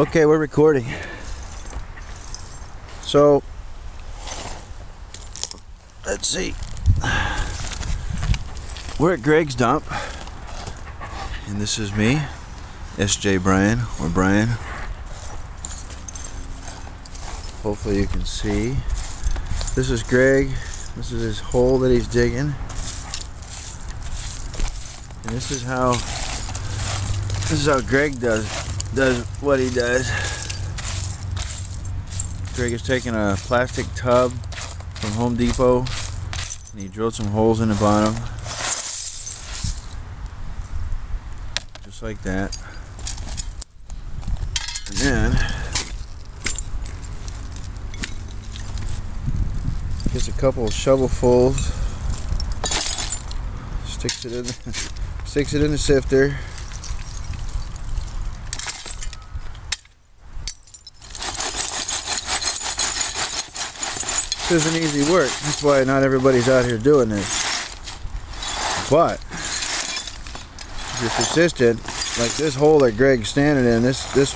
Okay, we're recording. So, let's see. We're at Greg's dump, and this is me, SJ Brian, or Brian. Hopefully, you can see. This is Greg. This is his hole that he's digging. And this is how this is how Greg does does what he does. Greg is taking a plastic tub from Home Depot and he drilled some holes in the bottom. Just like that. And then gets a couple of shovelfuls, sticks it in the, sticks it in the sifter. This isn't easy work. That's why not everybody's out here doing this. But if you're persistent, like this hole that Greg's standing in, this this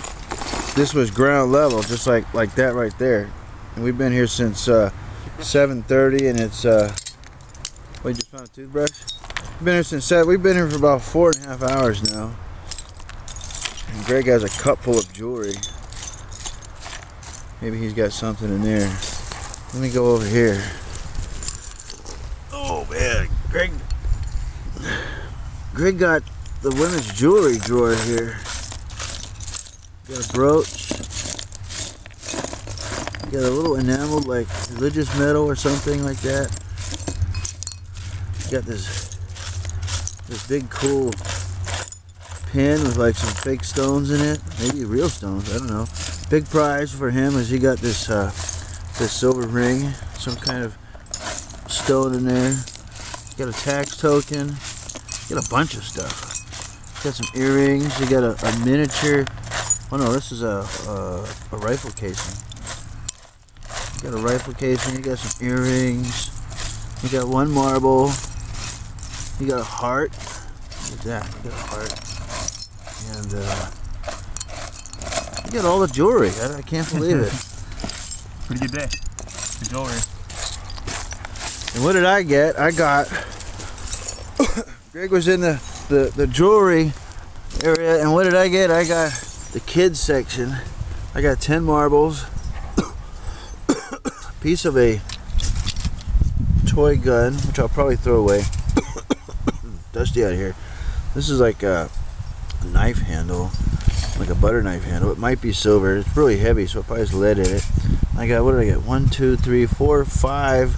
this was ground level, just like like that right there. And we've been here since uh, 7:30, and it's uh, you just found a toothbrush. We've been here since seven. We've been here for about four and a half hours now. And Greg has a cup full of jewelry. Maybe he's got something in there. Let me go over here. Oh man, Greg. Greg got the women's jewelry drawer here. Got a brooch. Got a little enameled like religious medal or something like that. Got this this big cool pin with like some fake stones in it. Maybe real stones, I don't know. Big prize for him is he got this uh, this silver ring, some kind of stone in there. Got a tax token. Got a bunch of stuff. Got some earrings. You got a, a miniature. Oh no, this is a, a, a rifle casing. You got a rifle casing. You got some earrings. You got one marble. You got a heart. Look at that. You got a heart. And uh, you got all the jewelry. I, I can't believe it. Pretty good day. Good jewelry. And what did I get? I got. Greg was in the, the, the jewelry area, and what did I get? I got the kids section. I got 10 marbles, piece of a toy gun, which I'll probably throw away. Dusty out here. This is like a knife handle, like a butter knife handle. It might be silver. It's really heavy, so it probably has lead in it. I got, what did I get? One, two, three, four, five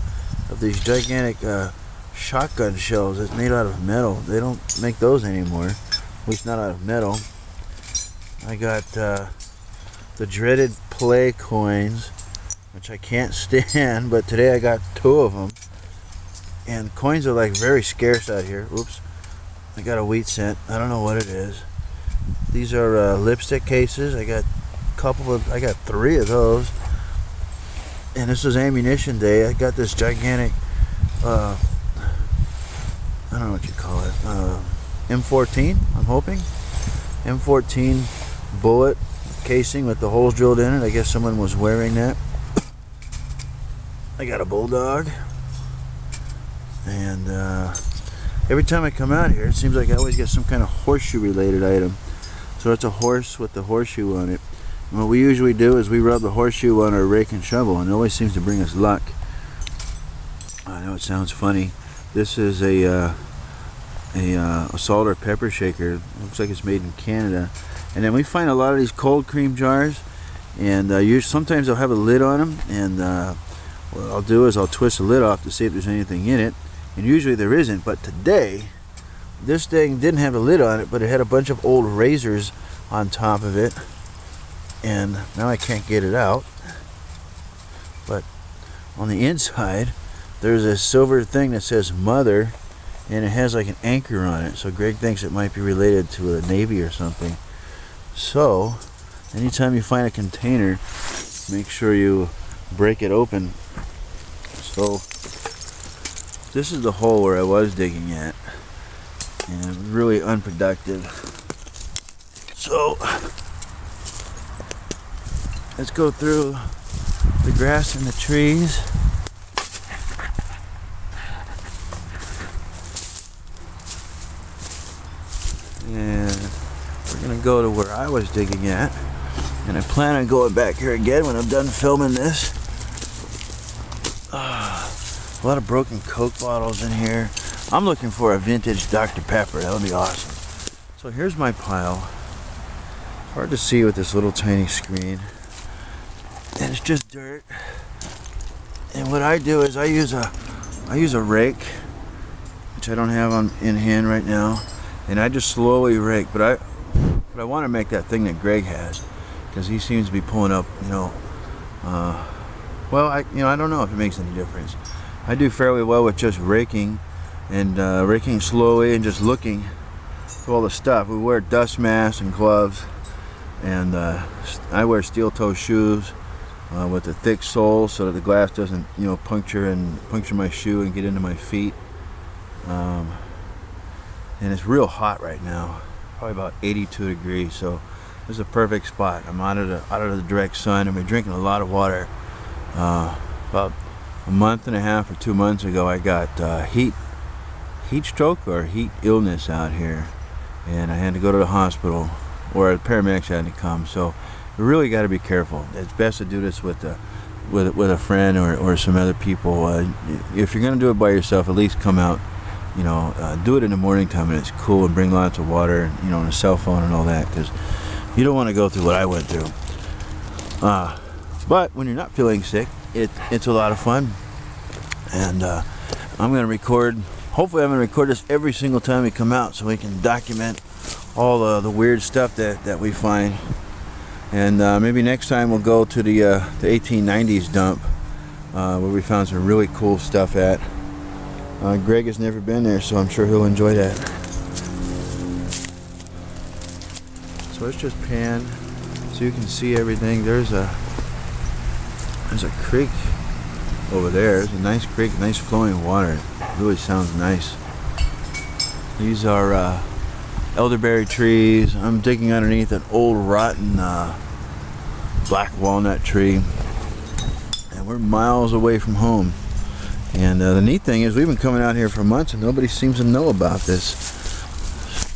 of these gigantic uh, shotgun shells that's made out of metal. They don't make those anymore, at least not out of metal. I got uh, the dreaded play coins, which I can't stand, but today I got two of them. And coins are like very scarce out here. Oops. I got a wheat cent. I don't know what it is. These are uh, lipstick cases. I got a couple of, I got three of those and this was ammunition day. I got this gigantic, uh, I don't know what you call it, uh, M14, I'm hoping. M14 bullet casing with the holes drilled in it. I guess someone was wearing that. I got a bulldog. And uh, every time I come out here, it seems like I always get some kind of horseshoe related item. So it's a horse with the horseshoe on it. What we usually do is we rub the horseshoe on our rake and shovel and it always seems to bring us luck. I know it sounds funny. This is a uh, a, uh, a salt or pepper shaker. Looks like it's made in Canada. And then we find a lot of these cold cream jars and uh, sometimes they'll have a lid on them and uh, what I'll do is I'll twist the lid off to see if there's anything in it and usually there isn't but today this thing didn't have a lid on it but it had a bunch of old razors on top of it and now I can't get it out. But on the inside there's a silver thing that says mother and it has like an anchor on it. So Greg thinks it might be related to a navy or something. So anytime you find a container make sure you break it open. So this is the hole where I was digging at and really unproductive. So let's go through the grass and the trees. And we're gonna go to where I was digging at. And I plan on going back here again when I'm done filming this. Ah, a lot of broken Coke bottles in here. I'm looking for a vintage Dr. Pepper. That would be awesome. So here's my pile. Hard to see with this little tiny screen. And it's just dirt. And what I do is I use a I use a rake, which I don't have on in hand right now, and I just slowly rake. But I but I want to make that thing that Greg has, because he seems to be pulling up. You know, uh, well, I you know I don't know if it makes any difference. I do fairly well with just raking, and uh, raking slowly and just looking through all the stuff. We wear dust masks and gloves, and uh, I wear steel toe shoes uh, with a thick sole so that the glass doesn't you know puncture and puncture my shoe and get into my feet. Um, and it's real hot right now probably about 82 degrees so this is a perfect spot. I'm out of the out of the direct sun. And we're drinking a lot of water. Uh, about a month and a half or two months ago I got uh, heat heat stroke or heat illness out here. And I had to go to the hospital or the paramedics had to come. So really got to be careful. It's best to do this with a with with a friend or, or some other people. Uh, if you're gonna do it by yourself, at least come out. You know, uh, do it in the morning time and it's cool, and bring lots of water, and you know, and a cell phone and all that, because you don't want to go through what I went through. Uh, but when you're not feeling sick, it it's a lot of fun, and uh, I'm gonna record. Hopefully, I'm gonna record this every single time we come out, so we can document all the, the weird stuff that that we find and uh, maybe next time we'll go to the, uh, the 1890s dump uh, where we found some really cool stuff at. Uh, Greg has never been there, so I'm sure he'll enjoy that. So let's just pan so you can see everything. There's a there's a creek over there. It's a nice creek, nice flowing water. It really sounds nice. These are uh, elderberry trees. I'm digging underneath an old rotten uh, black walnut tree. And we're miles away from home. And uh, the neat thing is we've been coming out here for months and nobody seems to know about this.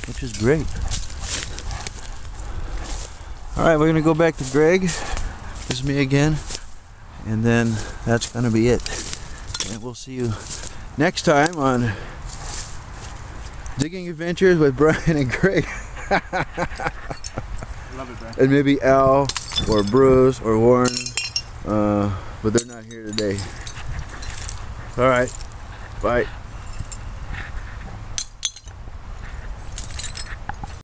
Which is great. Alright, we're going to go back to Greg. This is me again. And then that's to be it. And we'll see you next time on Digging Adventures with Brian and Greg. Love it, Brian. And maybe Al or Bruce or Warren. Uh, but they're not here today. All right. Bye.